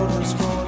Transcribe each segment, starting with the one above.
road was born.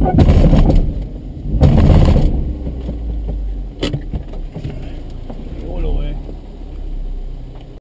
Okay.